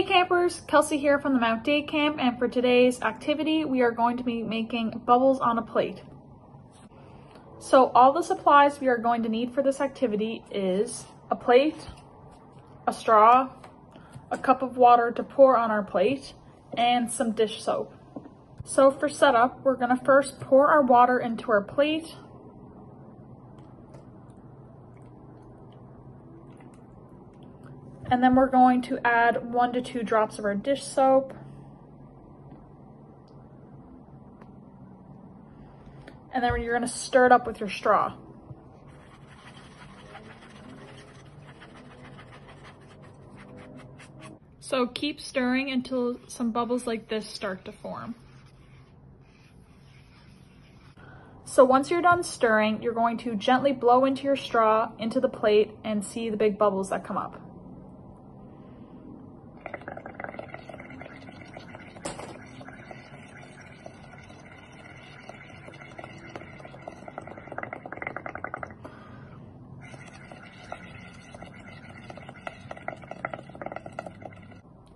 viewers, Kelsey here from the Mount Day Camp and for today's activity we are going to be making bubbles on a plate. So all the supplies we are going to need for this activity is a plate, a straw, a cup of water to pour on our plate, and some dish soap. So for setup, we're going to first pour our water into our plate And then we're going to add one to two drops of our dish soap. And then you're gonna stir it up with your straw. So keep stirring until some bubbles like this start to form. So once you're done stirring, you're going to gently blow into your straw into the plate and see the big bubbles that come up.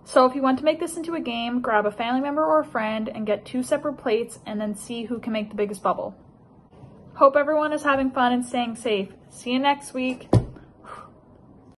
So if you want to make this into a game, grab a family member or a friend and get two separate plates and then see who can make the biggest bubble. Hope everyone is having fun and staying safe. See you next week.